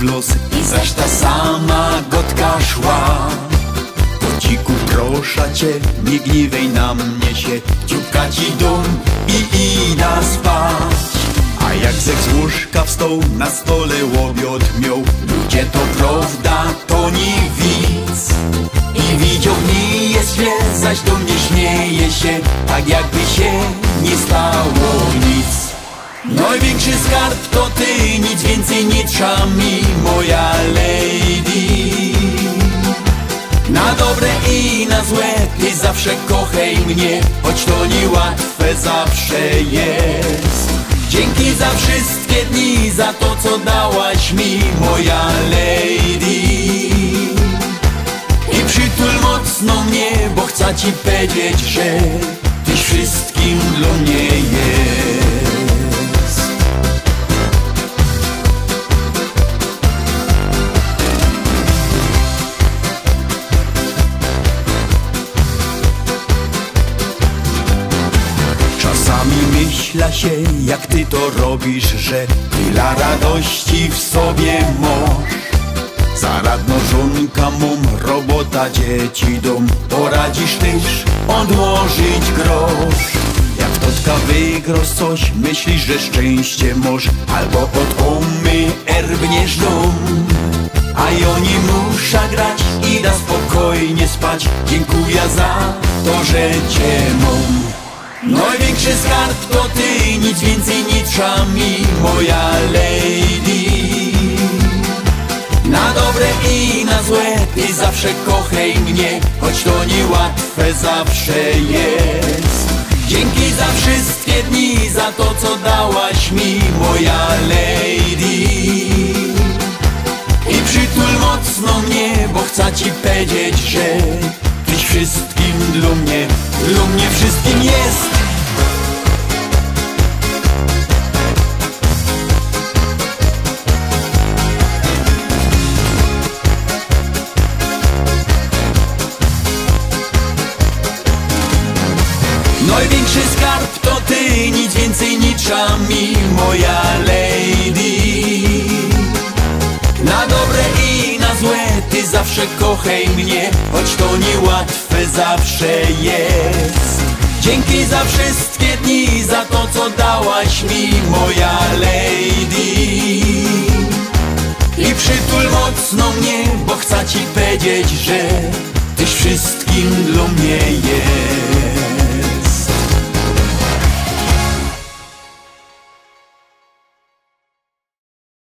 los I zaś ta sama gotka szła. Kociku proszę cię, nie gniwej na mnie się Dziubka ci dom i ida spać. A jak zek z łóżka wstał, na stole łobiot miał Ludzie to prawda, to nie widz. I widział mi jest źle, zaś do mnie śmieje się Tak jakby się nie stało Największy skarb to ty, nic więcej nie trza mi, moja lady. Na dobre i na złe, ty zawsze kochaj mnie Choć to niełatwe zawsze jest. Dzięki za wszystkie dni, za to co dałaś mi, moja lady. I przytul mocno mnie, bo chcę ci powiedzieć, że Tyś wszystkim dla mnie jest Czasami myśla się, jak ty to robisz, że tyle radości w sobie masz. Zaradno żonka mum, robota, dzieci, dom. Poradzisz też odłożyć grosz. Jak totka wygrosz coś, myślisz, że szczęście masz Albo od umy erbniesz dom. A ja nie muszę grać i da spokojnie spać. Dziękuję za to, że cię mam Największy skarb to ty, nic więcej nie trza mi, moja lady. Na dobre i na złe, ty zawsze kochaj mnie Choć to niełatwe zawsze jest. Dzięki za wszystkie dni, za to co dałaś mi, moja lady. I przytul mocno mnie, bo chcę ci powiedzieć, że Tyś wszystkim dla mnie, dla mnie wszystkim Największy skarb to ty, nic więcej nie trza mi, moja lady. Na dobre i na złe Ty zawsze kochaj mnie Choć to niełatwe zawsze jest. Dzięki za wszystkie dni Za to co dałaś mi Moja lady. I przytul mocno mnie Bo chcę ci powiedzieć, że Tyś wszystkim dla mnie jest